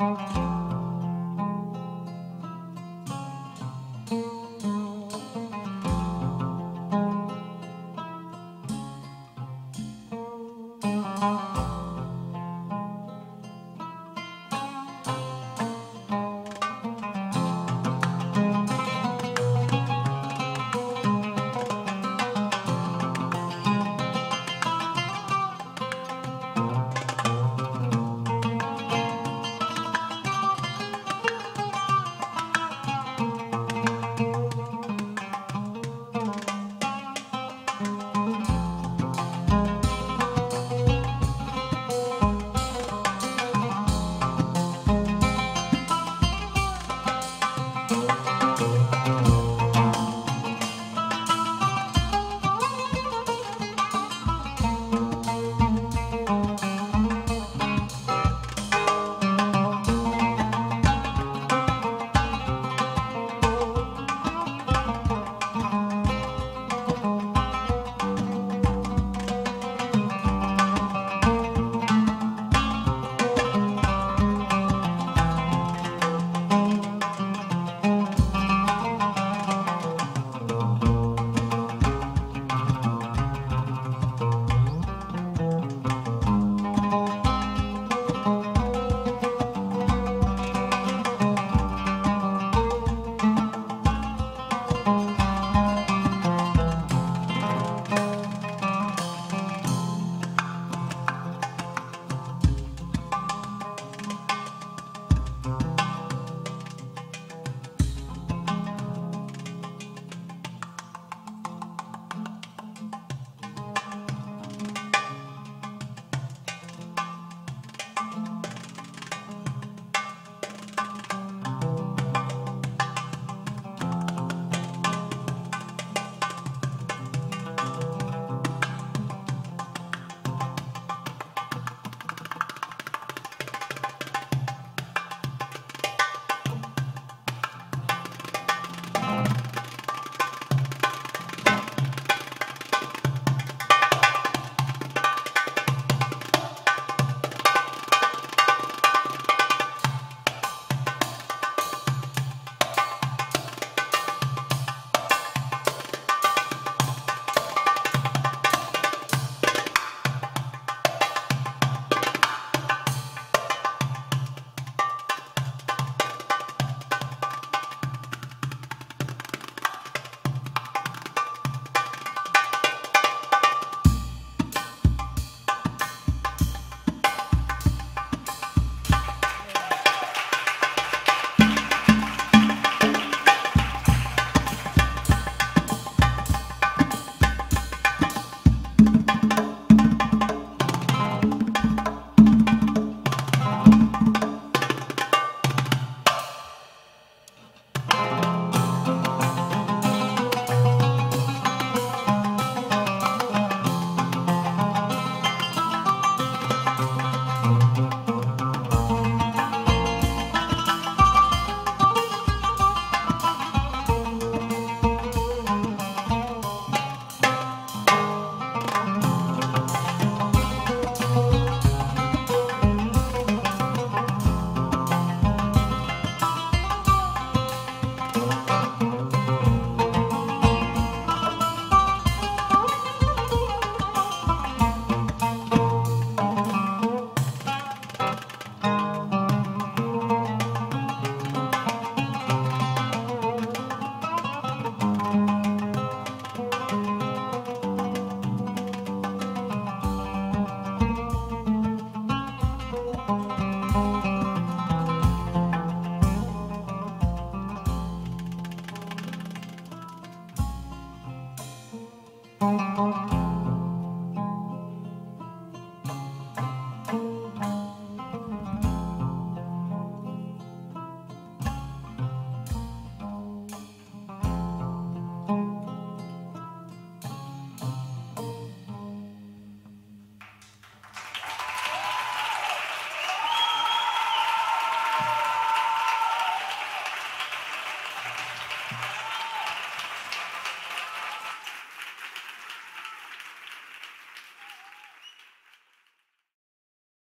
Música Música